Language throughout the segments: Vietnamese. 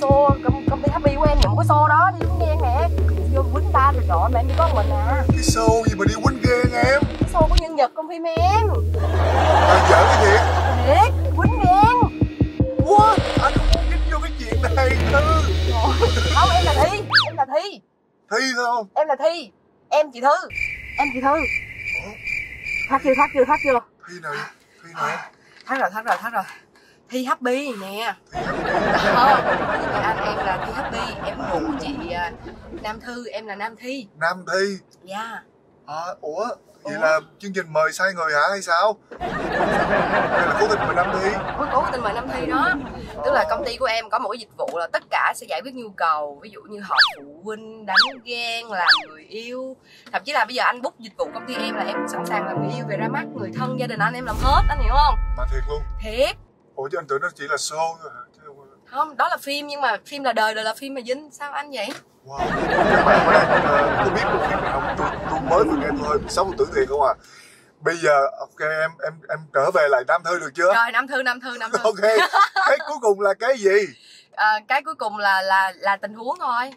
xô, công, công ty Happy của em nhận cái xô đó, đi uống ghen nè. Vô quýnh ta rồi trời ơi, mà em chỉ có mình à. Cái show gì mà đi quýnh ghen em? Cái xô của nhân vật công phim em. À, giỡn cái gì? Thiệt, quýnh ghen. What anh không muốn dính vô cái chuyện này thư Không, em là Thi, em là Thi. Thi không? Em là Thi, em chị Thư Em chị Thư. Thắt chưa, thắt chưa, thắt chưa thi nào thi nào? Thắt rồi, thắt rồi, thắt rồi Thi Happy nè. Ờ, anh em là Thi Happy Em rủ chị à, Nam Thư, em là Nam Thi. Nam thi? Dạ. À, ủa? Vậy Ủa? là chương trình mời sai người hả hay sao? Hay là cố tình mời nam thi? Cố tình mời Nam Thi đó. Tức là công ty của em có một cái dịch vụ là tất cả sẽ giải quyết nhu cầu. Ví dụ như họp phụ huynh, đánh ghen, làm người yêu. Thậm chí là bây giờ anh book dịch vụ công ty em là em sẵn sàng làm người yêu về ra mắt người thân gia đình anh em làm hết anh hiểu không? mà thiệt luôn. Thiệt ủa chứ anh tưởng nó chỉ là show thôi hả chứ không đó là phim nhưng mà phim là đời, đời là phim mà Vinh Sao anh vậy? Wow, các bạn có đang ờ, có biết bộ phim này không? Tôi, tôi mới vừa nghe thôi, sống tưởng thiệt không à. Bây giờ ok em em em trở về lại Nam Thư được chưa? Rồi Nam Thư, Nam Thư, Nam Thư Ok. Cái cuối cùng là cái gì? à, Cái cuối cùng là là là tình huống thôi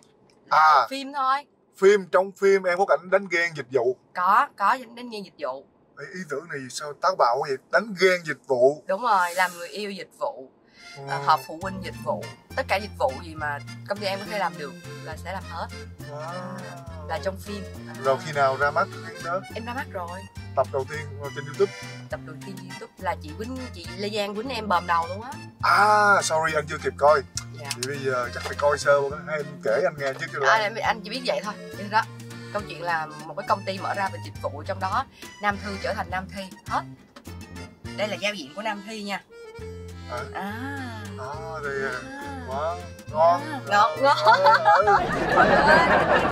À. Phim thôi Phim trong phim em có cảnh đánh ghen dịch vụ. Có, có đến nghe dịch vụ Ý tưởng này sao táo bạo vậy? Đánh ghen dịch vụ. Đúng rồi, làm người yêu dịch vụ Ừ. à, họp phụ huynh dịch vụ tất cả dịch vụ gì mà công ty em có thể làm được là sẽ làm hết Wow. là trong phim À, Rồi khi nào ra mắt cái đó? em ra mắt rồi Tập đầu tiên trên YouTube. tập đầu tiên youtube là chị quýnh chị lê giang quýnh em bầm đầu luôn á À, sorry anh chưa kịp coi. dạ Thì bây giờ chắc phải coi sơ hay em kể anh nghe trước cho à, anh chỉ biết vậy thôi vậy đó câu chuyện là một cái công ty mở ra về dịch vụ trong đó nam thư trở thành nam thi. Hết. Đây là giao diện của nam thi nha. À. à, À, thì à. quá ngon. Ngon, ngon.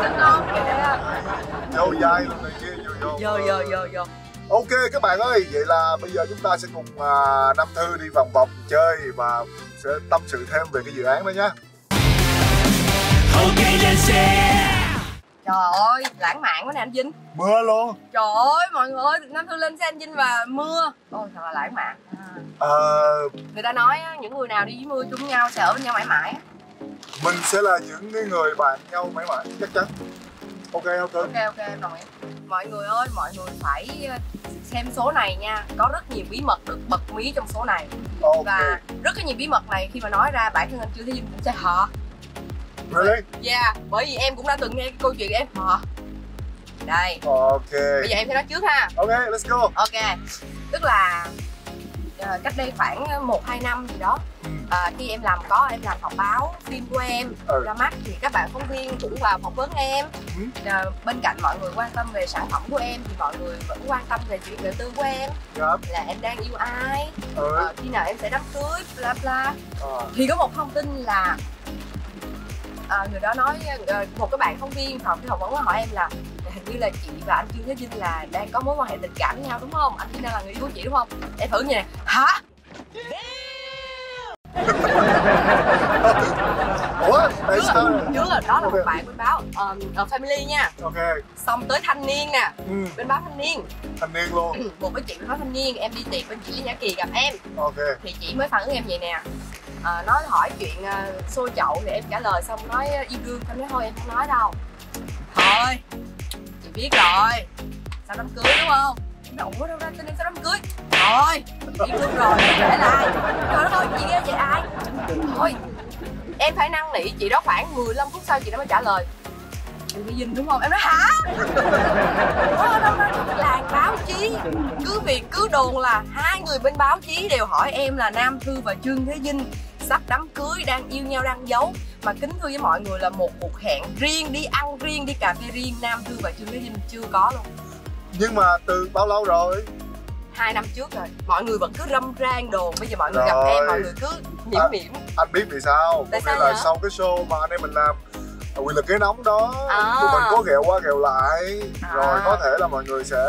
Cái ngon kìa. Vô dai luôn này kia vô vô vô vô vô. vô ok các bạn ơi vậy là bây giờ chúng ta sẽ cùng à, Nam Thư đi vòng vòng chơi và sẽ tâm sự thêm về cái dự án đó nhé trời ơi lãng mạn quá nè anh vinh. Mưa luôn. Trời ơi, mọi người ơi, Nam Thư lên xe anh Vinh và mưa. Ôi, thật là lãng mạn. À. Ờ, Người ta nói những người nào đi với mưa chung nhau sẽ ở với nhau mãi mãi. mình sẽ là những cái người bạn nhau mãi mãi chắc chắn. Ok không Thư. Ok, ok, đồng ý. Mọi người ơi, mọi người phải ờ, xem số này nha. Có rất nhiều bí mật được bật mí trong số này. Ok. Và rất cái nhiều bí mật này khi mà nói ra bản thân anh chưa thấy cũng sẽ hờ really? Yeah, bởi vì em cũng đã từng nghe cái câu chuyện em. Hờ Đây, ok. Bây giờ em sẽ nói trước ha. Ok let's go. Ok, tức là ờ, cách đây khoảng 1-2 năm gì đó à, khi em làm có em làm họp báo phim của em Ừ. ra mắt thì các bạn phóng viên cũng vào phỏng vấn em. Ừ. à, bên cạnh mọi người quan tâm về sản phẩm của em thì mọi người vẫn quan tâm về chuyện đời tư của em. Yep. là em đang yêu ai ừ. ờ, khi nào em sẽ đám cưới bla bla. Ờ. thì có một thông tin là à, người đó nói ờ, một cái bạn phóng viên phòng cái phỏng vấn hỏi em là hình như là chị và anh Trương Thế Vinh là đang có mối quan hệ tình cảm với nhau đúng không? Anh Vinh đang là người yêu của chị đúng không? Em thử như này hả? Ủa tại sao? trước là đó là một Ok. bạn bên báo ờ, ở family nha. Ok. Xong tới thanh niên nè. Ừ. bên báo thanh niên. Thanh niên luôn. Một cái chị bên báo thanh niên em đi tiệc bên chị Lý Nhã Kỳ gặp em. Ok. Thì chị mới phản ứng em vậy nè à, nói hỏi chuyện ờ, à, xôi chậu thì em trả lời xong nói ờ, yêu đương. Em nói thôi em không nói đâu. Thôi chị biết rồi. Sao đám cưới đúng không? Em nói ủa đâu ra tin em sao đám cưới. Thôi yêu đương rồi để lại trời đất ơi chị ghê vậy ai? Thôi em phải năn nỉ chị đó khoảng 15 phút sau chị đó mới trả lời chị bị dinh đúng không? Em nói hả? Đâu ra trong làng báo chí cứ việc cứ đồn là hai người bên báo chí đều hỏi em là Nam Thư và Trương Thế Vinh sắp đám cưới đang yêu nhau đang giấu. Mà kính thưa với mọi người là một cuộc hẹn riêng đi ăn riêng đi cà phê riêng Nam Thư và Trương Thế Vinh chưa có luôn. Nhưng mà từ bao lâu rồi? Hai năm trước rồi. Mọi người vẫn cứ râm ran đồn bây giờ mọi người gặp Rồi. em mọi người cứ nhiễm À. nhiễm anh biết vì sao? Tại có nghĩa sao là sau cái show mà anh em mình làm quyền lực kế nóng đó À. tụi mình có ghẹo qua ghẹo lại. À. rồi có thể là mọi người sẽ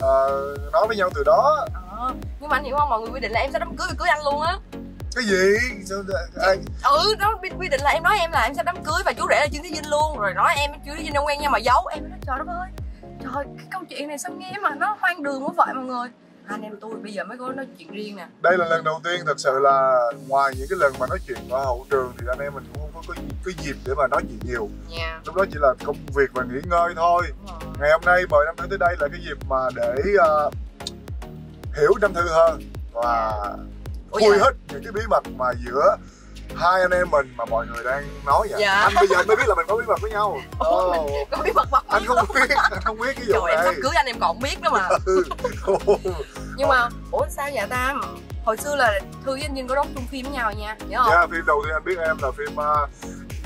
ờ, nói với nhau từ đó. Ờ, nhưng mà anh hiểu không? Mọi người quy định là em sẽ đám cưới cưới anh luôn á. Cái gì? Sao ai, ừ đó quy- định là em nói em là em sẽ đám cưới và chú rể là trương thế vinh luôn. Rồi nói em trương thế vinh đang quen nhau mà giấu. Em nói trời đất ơi trời cái câu chuyện này sao nghe mà nó hoang đường quá vậy mọi người. Anh em tôi bây giờ mới có nói chuyện riêng nè. Đây là lần đầu tiên thật sự là ngoài những cái lần mà nói chuyện ở hậu trường thì anh em mình cũng có cái, cái dịp để mà nói chuyện nhiều. Nha lúc đó chỉ là công việc và nghỉ ngơi thôi. Ngày hôm nay mời Nam Thư tới đây là cái dịp mà để ờ, hiểu Nam Thư hơn và Ủa khui dạ. hết những cái bí mật mà giữa hai anh em mình mà mọi người đang nói vậy. Dạ. anh bây giờ mới biết là mình có bí mật với nhau. Ủa, Ồ, có bí mật bật anh không biết anh không biết cái vụ trời em sắp cưới anh em còn biết nữa mà. Ừ. Nhưng mà ủa sao vậy tam hồi xưa là thư với anh Vinh có đóng chung phim với nhau nha nhớ không? Dạ phim đầu tiên anh biết em là phim uh,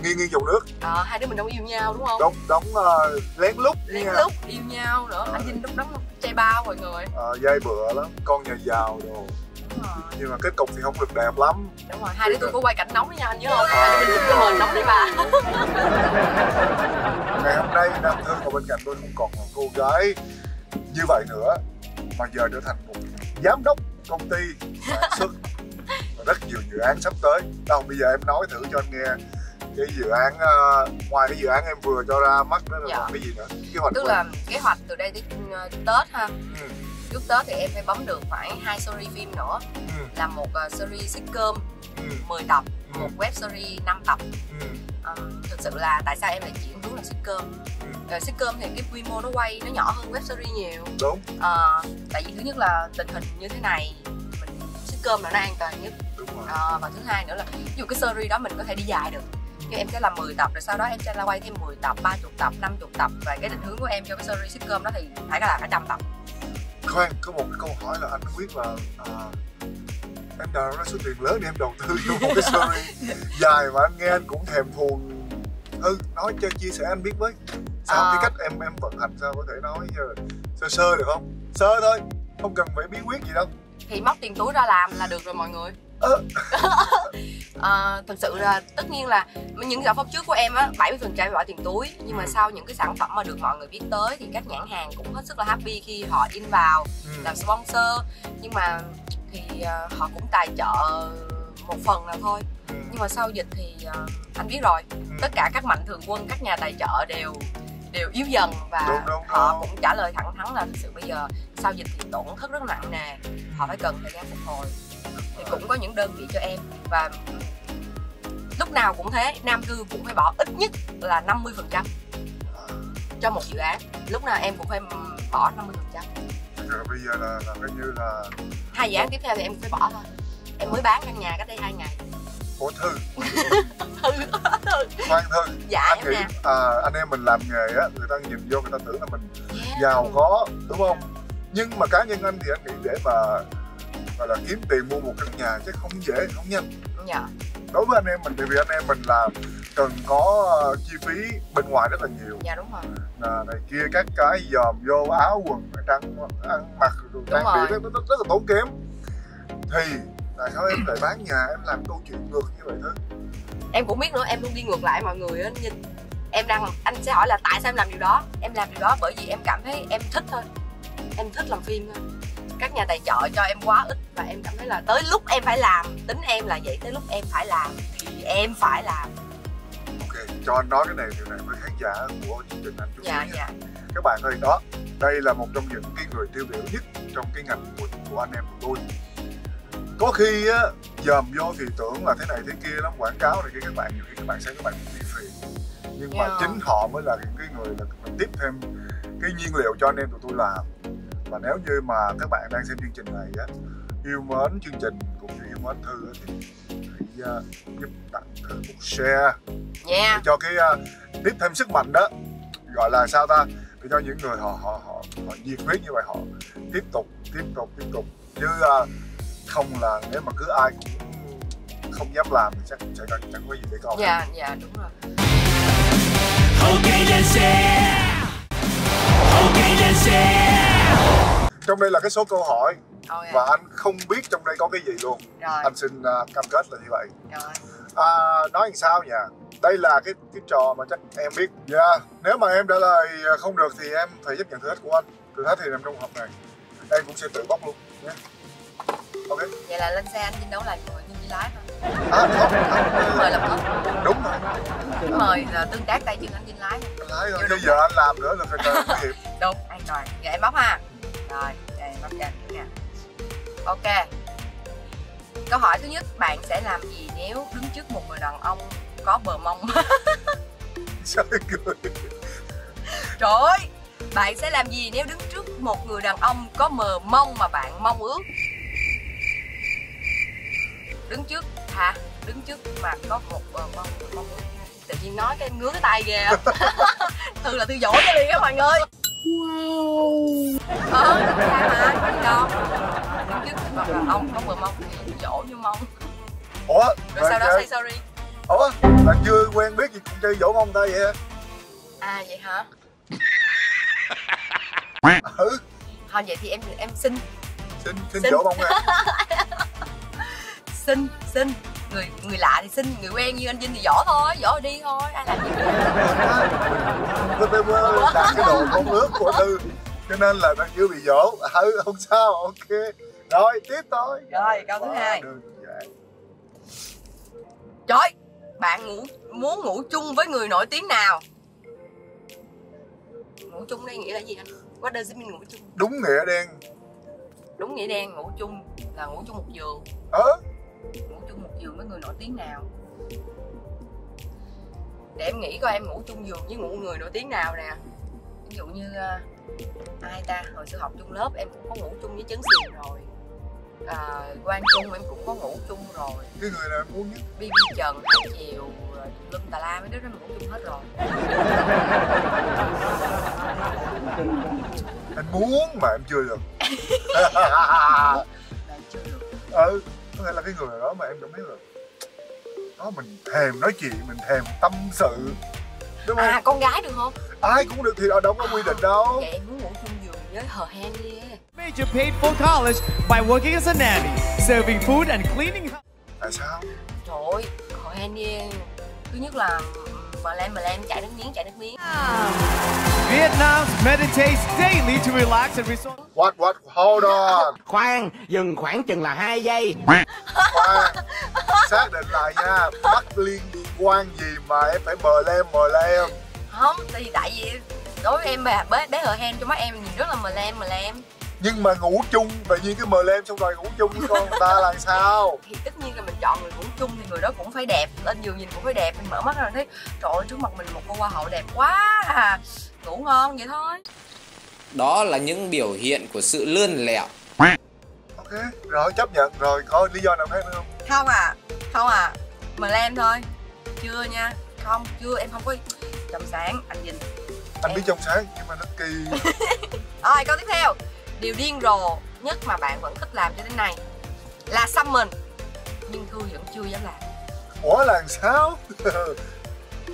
nghiêng nghiêng dòng nước. Ờ, hai đứa mình đâu yêu nhau đúng không? Đóng đóng uh, lén lút lén lúc yêu nhau nữa. Anh Vinh lúc đóng trai bao mọi người. Ờ, dây bựa lắm con nhà giàu đồ. Nhưng mà kết cục thì không được đẹp lắm. Đúng rồi hai đứa tôi có quay cảnh nóng với nhau anh nhớ không? Ờ. hai đứa tôi mời nóng đi bà. Ngày hôm nay Nam Thư ngồi bên cạnh tôi không còn là cô gái như vậy nữa mà giờ trở thành một giám đốc công ty sản xuất. Và rất nhiều dự án sắp tới. Đâu bây giờ em nói thử cho anh nghe. Cái dự án ờ, ngoài cái dự án em vừa cho ra mắt đó là Dạ. cái gì nữa? Kế hoạch tức của là kế hoạch từ đây ờ, Tết ha. Ừ, trước Tết thì em phải bấm được khoảng hai series phim nữa. Ừ, là một uh, series sitcom ừ, 10 tập Ừ. một web series 5 tập. Ừ, um, thực sự là tại sao em lại chuyển hướng là sitcom ừ. uh, sitcom thì cái quy mô nó quay nó nhỏ hơn web series nhiều. Đúng. Ờ, tại vì thứ nhất là tình hình như thế này mình sitcom là nó an toàn nhất. Đúng rồi. Ờ, và thứ hai nữa là ví dụ cái series đó mình có thể đi dài được. Như em sẽ làm 10 tập rồi sau đó em sẽ quay thêm 10 tập 30 tập 50 tập và cái định hướng của em cho cái series sitcom đó thì phải là cả trăm tập. Khoan có một câu hỏi là anh biết là à, em nào ra số tiền lớn để em đầu tư cho một cái series dài mà anh nghe anh cũng thèm thuồng ừ nói cho chia sẻ anh biết với sao Ờ. cái cách em em vận hành sao có thể nói sơ sơ được không sơ thôi không cần phải bí quyết gì đâu thì móc tiền túi ra làm là được rồi mọi người. Ờ, thực sự là tất nhiên là những sản phẩm trước của em á 70 phần trăm bỏ tiền túi nhưng mà Ừ. sau những cái sản phẩm mà được mọi người biết tới thì các nhãn hàng cũng hết sức là happy khi họ in vào ừ. làm sponsor nhưng mà thì ờ, họ cũng tài trợ một phần là thôi. Ừ. nhưng mà sau dịch thì ờ, anh biết rồi. Ừ. tất cả các mạnh thường quân các nhà tài trợ đều đều yếu dần và Đúng, đúng, họ đúng. cũng trả lời thẳng thắn là thực sự bây giờ sau dịch thì tổn thất rất nặng nề. Họ phải cần thời gian phục hồi. Thì cũng có những đơn vị cho em và lúc nào cũng thế. Nam thư cũng phải bỏ ít nhất là 50 phần trăm cho một dự án. Lúc nào em cũng phải bỏ 50 phần trăm Rồi bây giờ là, là coi như là hai dự án tiếp theo thì em phải bỏ thôi. Em mới bán căn nhà cách đây hai ngày. Ủa thư? Thư khoan thư. Dạ anh em nghĩ nè. à, anh em mình làm nghề á người ta nhìn vô người ta tưởng là mình Yeah. giàu có đúng không? Nhưng mà cá nhân anh thì anh nghĩ để mà gọi là kiếm tiền mua một căn nhà chứ không dễ không nhanh dạ. Đối với anh em mình thì vì anh em mình là cần có ờ, chi phí bên ngoài rất là nhiều. Dạ đúng rồi. Là này kia các cái dòm vô áo quần trang ăn mặc rồi trang bị rất, rất, rất là tốn kém. Thì tại sao em lại bán nhà em làm câu chuyện ngược như vậy thế em cũng biết nữa em luôn đi ngược lại mọi người á. Nhìn em đang anh sẽ hỏi là tại sao em làm điều đó? Em làm điều đó bởi vì em cảm thấy em thích thôi. Em thích làm phim thôi các nhà tài trợ cho em quá ít và em cảm thấy là tới lúc em phải làm tính em là vậy tới lúc em phải làm thì em phải làm. Ok cho anh nói cái này điều này với khán giả của chương trình anh chút dạ dạ. Các bạn ơi đó đây là một trong những cái người tiêu biểu nhất trong cái ngành của, của anh em của tôi. Có khi á dòm vô thì tưởng là thế này thế kia lắm quảng cáo này kia các bạn nhiều khi các bạn xem các bạn bị phiền nhưng mà Yeah. chính họ mới là những cái người là tiếp thêm cái nhiên liệu cho anh em tụi tôi làm và nếu như mà các bạn đang xem chương trình này á yêu mến chương trình cũng như yêu mến thư á, thì hãy uh, giúp tặng thư một share. Nha để cho cái uh, tiếp thêm sức mạnh đó. Gọi là sao ta? Để cho những người họ họ họ, họ nhiệt huyết như vậy họ tiếp tục tiếp tục tiếp tục. Chứ uh, không là nếu mà cứ ai cũng không dám làm thì chắc sẽ chẳng, chẳng có gì để coi dạ dạ đúng rồi. Okay, let's share. Okay, let's share. Trong đây là cái số câu hỏi. Ôi, và anh không biết trong đây có cái gì luôn. Rồi. Anh xin uh, cam kết là như vậy. Rồi. À, nói làm sao nhỉ? Đây là cái cái trò mà chắc em biết dạ nếu mà em trả lời không được thì em phải chấp nhận thử thách của anh. Thử thách thì nằm trong hộp này. Em cũng sẽ tự bóc luôn nhé ok. Vậy là lên xe anh chiến đấu lại người nhưng đi lái thôi. À, không, không, mời làm ức đúng. Rồi. Mời là tương tác tay chân anh Vinh lái. Anh lái thôi. Chứ giờ anh làm nữa là phải nguy hiểm đúng an toàn. Giờ em bóc ha rồi đây cho anh trước nha ok. Câu hỏi thứ nhất bạn sẽ làm gì nếu đứng trước một người đàn ông có bờ mông? Em cười. Trời ơi bạn sẽ làm gì nếu đứng trước một người đàn ông có mờ mông mà bạn mong ước? Đứng trước hả? Đứng trước mà có một bờ mông mong ước. Tự nhiên nói cái em ngứa cái tay ghê á. thư là thư dỗ cho liền các mọi người wow. Ờ mà đứng trước một đàn ông bờ mông thì dỗ như mông. Ủa rồi sau đó? say sorry. Ủa bạn chưa quen biết gì cũng chơi vỗ mông ta vậy? À vậy hả? Ừ. Thôi vậy thì em em xin. Xin xin Xin. vỗ mông nè xin xin. Người người lạ thì xin người quen như anh Vinh thì võ thôi. Võ đi thôi. Ai làm gì Tôi mới đạt cái độ mong ước của Thư Cho nên là bạn chưa bị dỗ. Ừ không sao ok. Rồi tiếp thôi. Rồi câu thứ hai. đơn giản. trời bạn ngủ muốn ngủ chung với người nổi tiếng nào? Ngủ chung đây nghĩa là gì anh? What does it mean ngủ chung? Đúng nghĩa đen. Đúng nghĩa đen ngủ chung là ngủ chung một giường. Ờ? Ngủ chung một giường với người nổi tiếng nào để em nghĩ coi em ngủ chung giường với ngủ người nổi tiếng nào nè. Ví dụ như ờ, ai ta? Hồi xưa học chung lớp em cũng có ngủ chung với chấn xiền rồi. À, quan trung em cũng có ngủ chung rồi. Cái người nào em muốn nhất. Bb trần hai chiều rồi lum tà la mấy đứa đó ngủ chung hết rồi. Anh muốn mà em chưa được. Là chưa được. Ừ Có thể là cái người nào đó mà em cảm thấy là Đó mình thèm nói chuyện Mình thèm tâm sự Đúng không? à con gái được không Ai cũng được thì ở đâu có quy định đâu vậy em muốn ngủ chung giường với hờ hen đi Major paid for college by working as a nanny, serving food and cleaning. Tại sao? trời ơi hờ hen đi thứ nhất là mà lem mà lem chạy nước miếng chạy nước miếng. Vietnam meditates daily to relax and resolve. What what? Hold on. Khoan, dừng khoảng chừng là 2 giây. khoan xác định lại nha. Bắt liên quan gì mà em phải mờ lem mờ lem? Không tại vì tại vì đối với em bé bé, bé hờ hen cho mắt em nhìn rất là mờ lem mờ lem nhưng mà ngủ chung tự nhiên cái mờ lem xong rồi ngủ chung với con người ta là sao? Thì tất nhiên là mình chọn người ngủ chung thì người đó cũng phải đẹp lên giường nhìn cũng phải đẹp mình mở mắt ra thấy trời ơi trước mặt mình một cô hoa hậu đẹp quá à. Ngủ ngon vậy thôi. Đó là những biểu hiện của sự lươn lẹo. ok rồi chấp nhận rồi có lý do nào khác nữa không? Không à không à mờ lem thôi. Chưa nha không chưa em không có chậm sáng anh nhìn. Anh biết trong sáng nhưng mà nó kỳ. Rồi câu tiếp theo điều điên rồ nhất mà bạn vẫn thích làm cho đến nay là xăm mình. Nhưng thư vẫn chưa dám làm. Ủa là làm sao?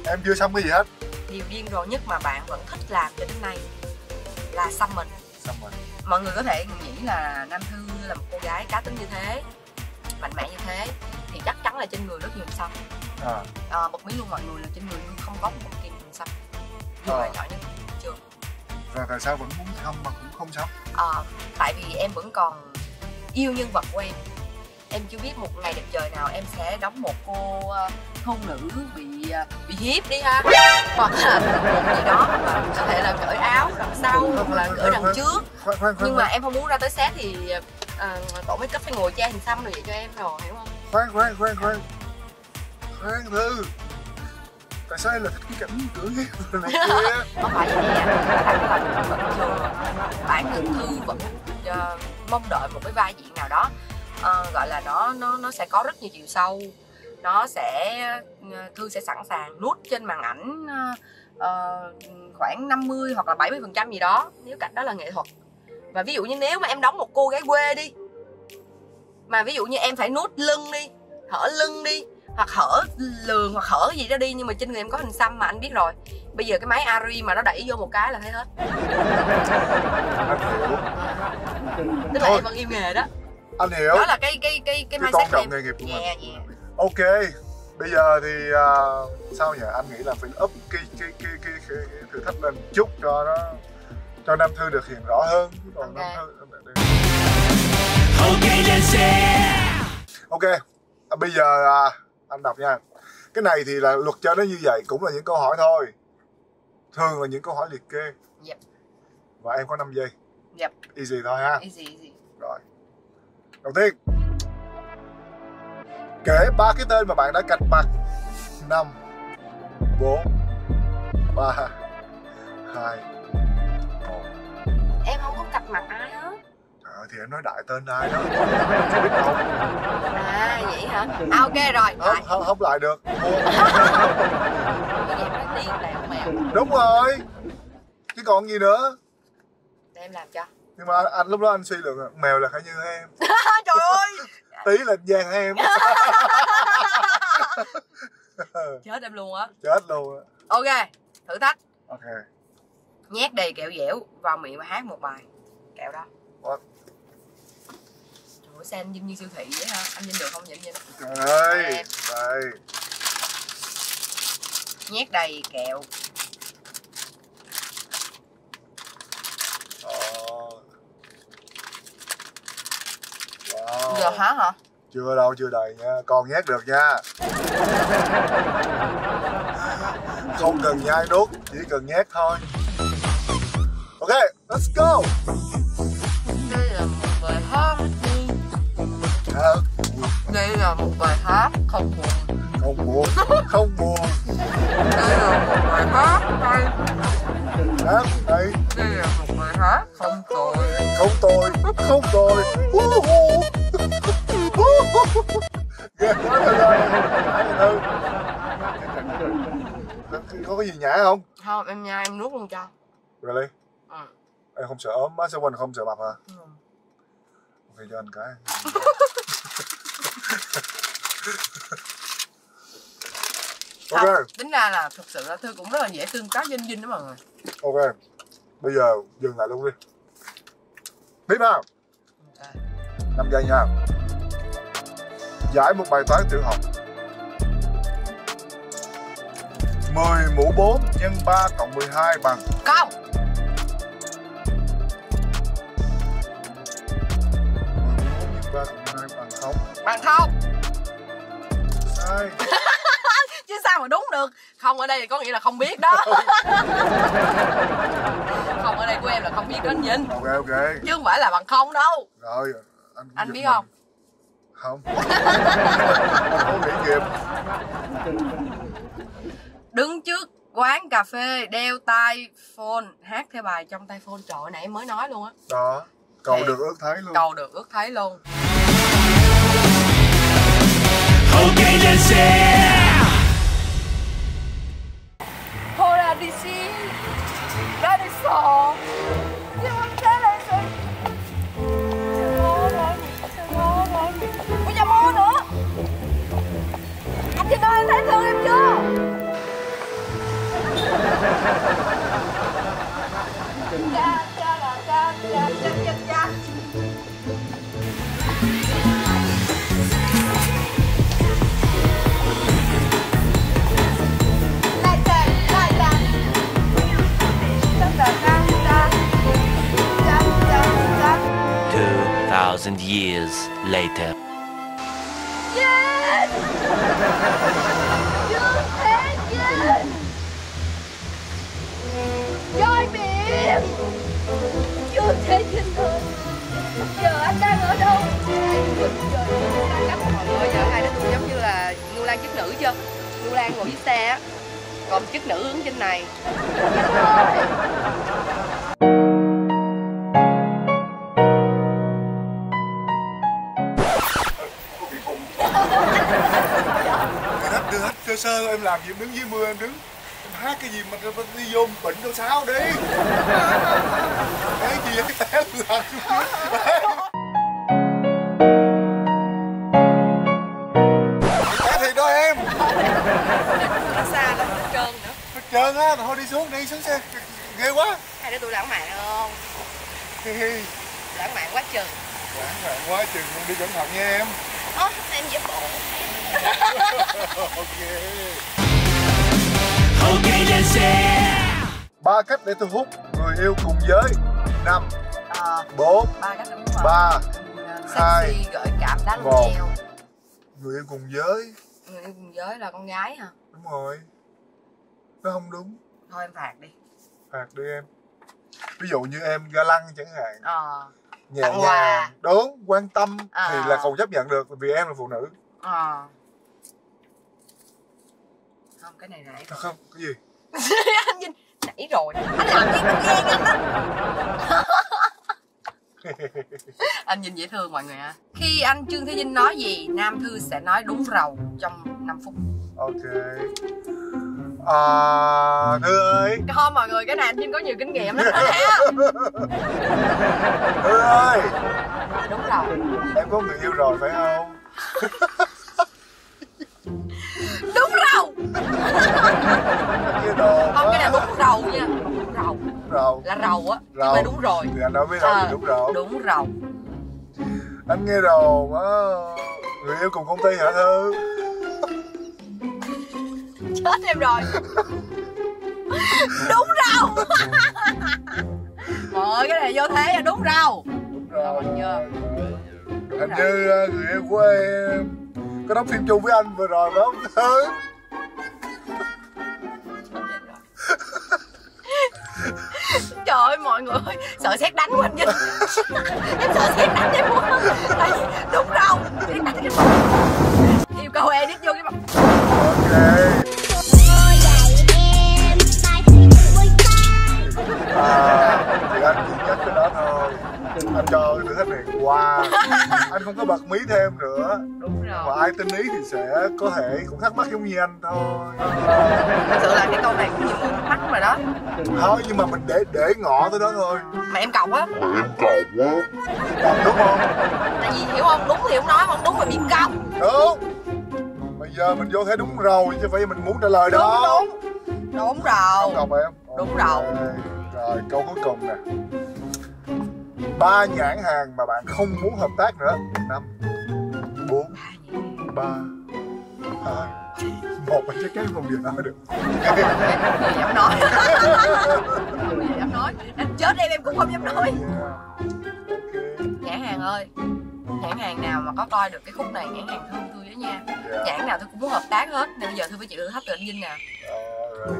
Em chưa xong cái gì hết. Điều điên rồ nhất mà bạn vẫn thích làm cho đến nay là xăm mình. Xong rồi mọi người có thể nghĩ là nam thư là một cô gái cá tính như thế mạnh mẽ như thế thì chắc chắn là trên người rất nhiều xăm. À. À, bật mí luôn mọi người là trên người không có một kim xăm. Là nhỏ nhất rồi tại sao vẫn muốn xong mà cũng không xong à, tại vì em vẫn còn yêu nhân vật của em. Em chưa biết một ngày đẹp trời nào em sẽ đóng một cô thôn nữ bị ờ, bị hiếp đi ha. Hoặc là một gì đó có thể là cởi áo đằng sau hoặc là cởi đằng trước. nhưng mà em không muốn ra tới set thì uh, tổ make up phải ngồi che hình xăm rồi vậy cho em rồi hiểu không? Khoan khoan khoan khoan. Khoan thư tại sao em là thích cái cảnh cửa ghét này kia? Không phải vậy. Nè bạn vẫn bản thân thư vẫn ờ, mong đợi một cái vai diễn nào đó. Ờ, gọi là nó nó nó sẽ có rất nhiều chiều sâu. Nó sẽ ờ, thư sẽ sẵn sàng nút trên màn ảnh ờ, ờ, khoảng 50 hoặc là 70 phần trăm gì đó nếu cảnh đó là nghệ thuật. Và ví dụ như nếu mà em đóng một cô gái quê đi mà ví dụ như em phải nút lưng đi hở lưng đi hoặc hở lường hoặc hở gì đó đi nhưng mà trên người em có hình xăm mà anh biết rồi bây giờ cái máy Ari mà nó đẩy vô một cái là thấy hết tức là Thôi. em vẫn yêu nghề đó anh hiểu đó là cái cái cái cái Cái mindset em nghề nghiệp của mình. yeah, yeah. ok bây giờ thì à, sao nhỉ anh nghĩ là phải up cái cái cái cái, cái, cái thử thách lên chút cho nó cho nam thư được hiện rõ hơn còn Ok. nam thư Okay, say. ok à, bây giờ à, anh đọc nha. Cái này thì là luật chơi nó như vậy cũng là những câu hỏi thôi. Thường là những câu hỏi liệt kê. Yep. và em có 5 giây. Yep. easy thôi ha. Easy, easy. rồi. Đầu tiên. Kể ba cái tên mà bạn đã cạch mặt. Năm bốn ba hai một. Em không Ờ, thì em nói đại tên ai đó Chưa biết đâu À vậy hả? À ok rồi. không, Lại. không, không lại được em nói là mèo. đúng rồi chứ còn gì nữa Để em làm cho. nhưng mà anh lúc đó anh suy luận là, mèo là khả như em Trời ơi. tí là giang em Chết em luôn á. chết luôn á. Ok. Thử thách. ok Nhét đầy kẹo dẻo vào miệng và hát một bài. Kẹo đó. What? Ơi, sao anh Vinh như siêu thị vậy hả? Anh Vinh được không vậy anh Vinh? trời ơi đây Nhét đầy kẹo. Ờ. wow Giờ hả hả? chưa đâu chưa đầy nha còn nhét được nha không cần nhai nuốt chỉ cần nhét thôi ok let's go à, Đây là một bài hát không buồn. không buồn không buồn Đây là một bài hát hay. hát đây Đây là một bài hát không tồi. không tồi không tồi ghê quá từ. có cái gì nhã không Không, em nhai em nuốt luôn cho. really Ừ. em không sợ ốm má sao quanh không sợ mập hả Ừ. ok cho anh cái ok. Không, tính ra là thực sự là Thư cũng rất là dễ tương tác với anh Vinh đó mọi người. ok. Bây giờ dừng lại luôn đi. Tiếp nào Ok. 5 giây nha. Giải một bài toán tiểu học. 10 mũ 4 nhân 3 cộng 12 bằng. Không, 10 mũ 4 nhân 3 cộng sai Chứ sao mà đúng được. Không ở đây thì có nghĩa là không biết đó. không ở đây của em là không biết anh Vinh. ok ok Chứ không phải là bằng không đâu. rồi anh, Anh biết mình. không? không không nghĩ kịp Đứng trước quán cà phê đeo tai phone hát theo bài trong tay phone trời ơi, nãy mới nói luôn á đó cầu Thiệt. được ước thấy luôn cầu được ước thấy luôn Hold on, DC. That is all. 2,000 years later. Yes! Dương Thế Vinh! Chơi biển! Dương Thế Vinh ơi! Giờ anh đang ở đâu? Trời ơi, mọi người giờ hai đứa tụi giống như là Ngưu Lan chức nữ chưa? Ngưu Lan ngồi dưới xe á, còn chức nữ đứng trên này. Đưa hết đưa hết sơ sơ em làm gì em đứng dưới mưa em đứng. Em hát cái gì mà đi vô bệnh đâu sao đi. Cái gì vậy? Em Té thì đó em? Nó xa lắm, nó trơn nữa. Hết trơn á thôi đi xuống đi xuống xe. Ghê quá. Hai đứa tụi lãng mạn không? Lãng mạn quá chừng. lãng mạn quá chừng đi cẩn thận nha em Ơ, ok. Ba cách để thu hút người yêu cùng giới. Năm Ờ, bốn ba hai, sexy, gợi cảm, đá một. treo. người yêu cùng giới. Người yêu cùng giới là con gái hả? Đúng rồi. Nó không đúng. Thôi em phạt đi. Phạt đi em. Ví dụ như em ga lăng chẳng hạn. Ờ nhẹ Tặng nhàng đúng quan tâm À. thì là còn chấp nhận được vì em là phụ nữ. Ờ. Không cái này nãy à, không cái gì? Anh nhìn nãy rồi anh làm gì mình ghen anh anh nhìn dễ thương mọi người ạ khi anh trương thế vinh nói gì nam thư sẽ nói đúng rầu trong 5 phút. Ok à, thư ơi. Thôi mọi người cái này anh vinh có nhiều kinh nghiệm lắm không thư ơi. Đúng rầu em có người yêu rồi phải không? Đúng rầu đồ không cái này đúng rầu nha. Đúng rầu rầu là rầu á chứ Rầu. không phải đúng rồi. Thì anh nói rồi Ờ, thì đúng rồi đúng rầu anh nghe đồn á người yêu cùng công ty hả thư chết em rồi. Đúng rầu mọi ơi cái này vô thế là đúng rầu rồi Rồi, chưa? đúng hình như ờ, người yêu của em có đóng phim chung với anh vừa rồi phải không Trời ơi mọi người sợ xét đánh của anh Vinh Em sợ xét đánh em quá. Tại vì đúng đâu Xét đánh cái mặt Yêu cầu edit vô cái mặt. Ok à thì anh chỉ nhắc cái đó thôi. Anh cho thử thách này qua. Anh không có bật mí thêm nữa. Đúng mà rồi ai tin ý thì sẽ có thể cũng thắc mắc giống như anh thôi. Thật sự là cái câu này cũng nhiều người thắc mắc rồi đó. Thôi nhưng mà mình để để ngỏ tới đó thôi. Mà em cọc á. Còn đúng không? Tại vì hiểu không, đúng thì không nói, không đúng thì bị cọc. Đúng. Bây giờ mình vô thấy đúng rồi chứ phải mình muốn trả lời Đúng đó. Đúng Đúng. Rồi. Đồng em. Đúng Ok. rồi. Rồi câu cuối cùng nè. Ba nhãn hàng mà bạn không muốn hợp tác nữa. Năm bốn ba hai một. Là chắc chắn không vừa nói được. Không dám nói. Dám nói. Em chết em em cũng không dám nói. Nhãn hàng ơi Nhãn hàng nào mà có coi được cái khúc này Nhãn hàng thương tôi với nha. Dạ. Nhãn nào tôi cũng muốn hợp tác hết Nên bây giờ tôi phải chịu thách từ anh Vinh nè. Rồi.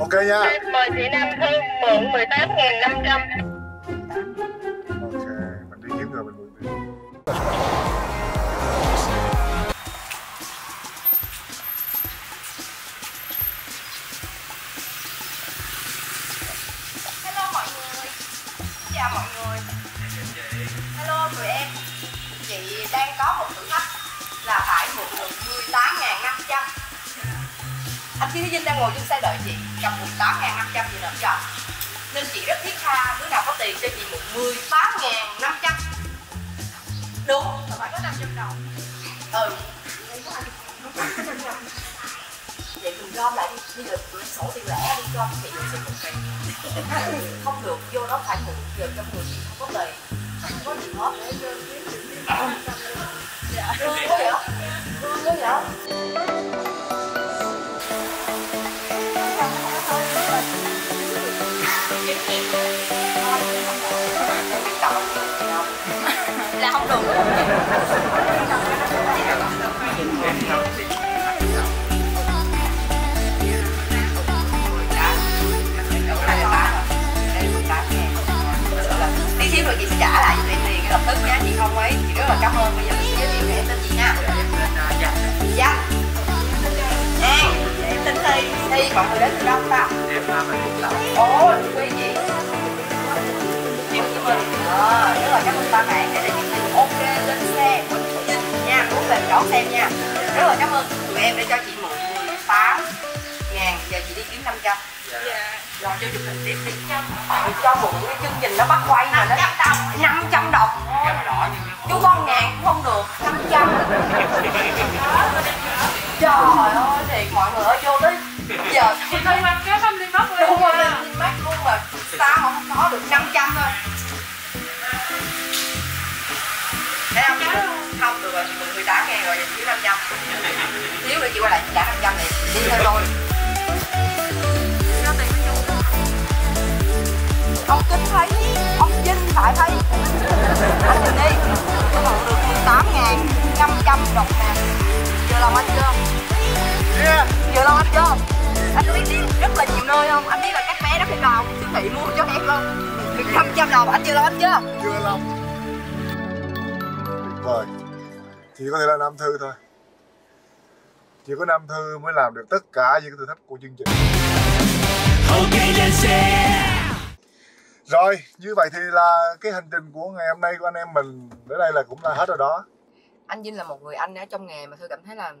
ok nha. Mời chị Nam Thư mượn 18.500 ok mình đi kiếm người mình mượn tiền. Hello mọi người. Xin chào mọi người. Hello tụi em Chị đang có một thử thách Là phải mượn được 18.500 Anh Thiên Thế Vinh đang ngồi trên xe đợi chị, Cầm 18.500 gì nữa chọn Nên chị rất thiết tha, Đứa nào có tiền cho chị một 18.500 Đúng là phải có 500 đồng. Ừ. Vậy mình gom lại đi, Bây giờ tụi sổ tiền lẻ đi, gom chị được xin một tiền không được, vô đó phải một giờ trong người chị không có tiền. Không có gì hết. để là không được cảm ơn bây giờ chị giới thiệu em tên chị nha. Dạ. An em tên thi thi mọi người đến từ đâu ta? Ồ quý chị em cảm ơn. Ờ rất là cảm ơn ba mẹ. Để cho chị ok lên xe. Nha muốn về đón xem nha. Rất là cảm ơn. Tụi em để cho chị mượn 18 ngàn. Giờ chị đi kiếm 500 rồi cho chụp hình tiếp đi Rồi cho mượn cái chương trình nó bắt quay mà nó 500 đồng 500 đồng. Thôi chú con ngàn cũng không được 500 trời ơi thiệt mọi người ơi vô tới giờ tôi thấy mặt cái không đi mất luôn đúng rồi lên mắt luôn mà sao không có được 500 thôi. Thấy không? Không được rồi chị mượn 18 ngàn rồi giờ chỉ 500 xíu nữa chị quay lại chị trả 500 này đi theo tôi ông kinh thấy ông vinh phải thấy. Anh nhìn đi có mượn được 18 ngàn 500 đồng nè. Vừa lòng anh chưa? Yeah. vừa lòng anh chưa? Anh có biết đi rất là nhiều nơi không? Anh biết là các bé đó khi vào siêu thị mua cho em không? Được 500 đồng. Anh chưa lòng anh chưa? Chưa lòng Tuyệt vời Chỉ có thể là Nam Thư thôi. Chỉ có Nam Thư mới làm được tất cả những cái thử thách của chương trình. Ok lên xe Rồi, như vậy thì là cái hành trình của ngày hôm nay của anh em mình Đến đây là cũng là hết rồi đó. Anh Vinh là một người anh ở trong nghề mà tôi cảm thấy là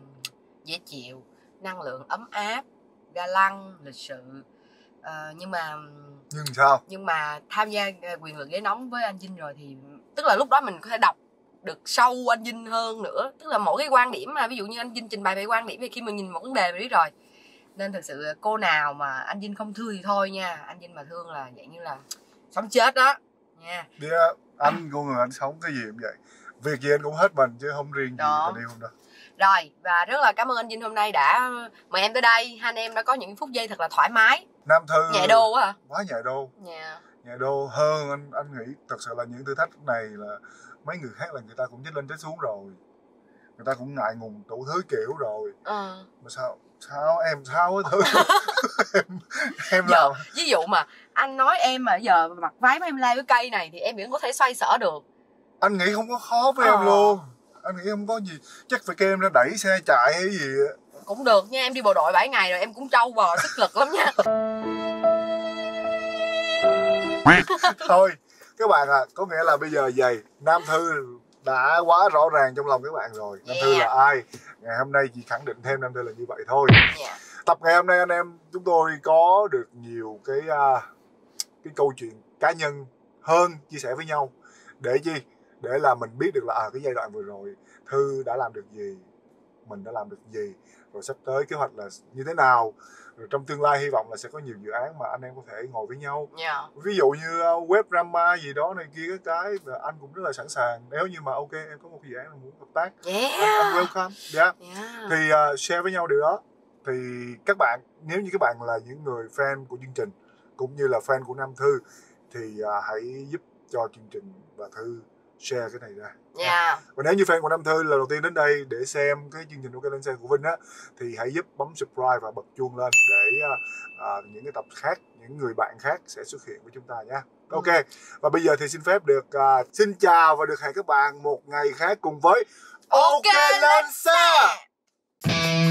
dễ chịu năng lượng ấm áp ga lăng lịch sự. Ờ, nhưng mà Nhưng sao? nhưng mà tham gia ờ, quyền lực ghế nóng với anh Vinh rồi thì tức là lúc đó mình có thể đọc được sâu anh Vinh hơn nữa. Tức là mỗi cái quan điểm mà ví dụ như anh Vinh trình bày về quan điểm thì khi mình nhìn một vấn đề mình biết rồi. Nên thực sự cô nào mà anh Vinh không thương thì thôi nha. Anh Vinh mà thương là dạng như là sống chết đó. Nha. Đi anh con người anh sống cái gì cũng vậy. Việc gì anh cũng hết mình chứ không riêng gì tình yêu không đâu. Rồi và rất là cảm ơn anh Vinh hôm nay đã mời em tới đây. Hai anh em đã có những phút giây thật là thoải mái. Nam Thư nhẹ đô quá à. Quá nhẹ đô. Nha Nhẹ đô hơn anh anh nghĩ Thật sự là những thử thách này là Mấy người khác là người ta cũng chết lên chết xuống rồi. Người ta cũng ngại ngùng đủ thứ kiểu rồi. Ờ. mà sao sao em sao á thư em em giờ làm? ví dụ mà anh nói em mà giờ mặc váy mà em leo cái cây này thì em vẫn có thể xoay sở được. Anh nghĩ không có khó với Ờ. em luôn. Anh nghĩ không có gì. Chắc phải kêu em ra đẩy xe chạy hay gì cũng được nha em đi bộ đội 7 ngày rồi em cũng trâu bò sức lực lắm nha. Thôi các bạn à có nghĩa là bây giờ vậy nam thư đã quá rõ ràng trong lòng các bạn rồi. Nam thư Yeah. là ai? Ngày hôm nay chỉ khẳng định thêm nam thư là như vậy thôi. Dạ. tập ngày hôm nay anh em chúng tôi có được nhiều cái à, cái câu chuyện cá nhân hơn chia sẻ với nhau. Để chi? Để là mình biết được là à, cái giai đoạn vừa rồi thư đã làm được gì mình đã làm được gì rồi sắp tới kế hoạch là như thế nào. Rồi trong tương lai hy vọng là sẽ có nhiều dự án mà anh em có thể ngồi với nhau. Dạ. ví dụ như uh, web drama gì đó này kia cái cái anh cũng rất là sẵn sàng. Nếu như mà ok em có một dự án là muốn hợp tác anh, anh Yeah. welcome. Dạ. Yeah. thì uh, share với nhau điều đó. Thì các bạn nếu như các bạn là những người fan của chương trình cũng như là fan của Nam Thư thì uh, hãy giúp cho chương trình và Thư share cái này ra Dạ. và nếu như fan của Nam Thư là đầu tiên đến đây để xem cái chương trình OK lên xe của Vinh á thì hãy giúp bấm subscribe và bật chuông lên để uh, uh, những cái tập khác những người bạn khác sẽ xuất hiện với chúng ta nhé Ok và bây giờ thì xin phép được uh, xin chào và được hẹn các bạn một ngày khác cùng với Ok lên xe.